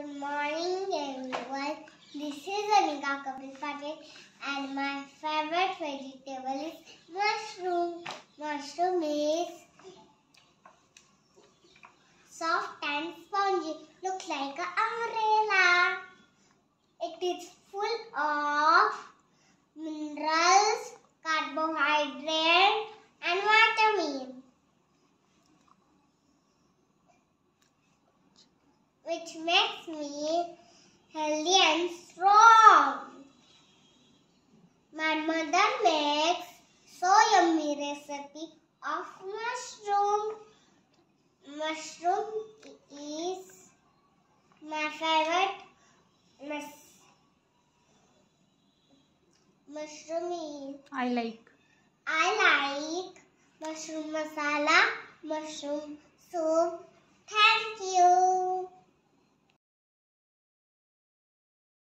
Good morning, everyone. This is Anika Kapil Patel, and my favorite vegetable is mushroom. Mushroom is soft and spongy, looks like an umbrella. It is full of which makes me healthy and strong. My mother makes so yummy recipe of mushroom. Mushroom is my favorite. Mus- mushroom is I like. I like mushroom masala, mushroom soup. Thank you.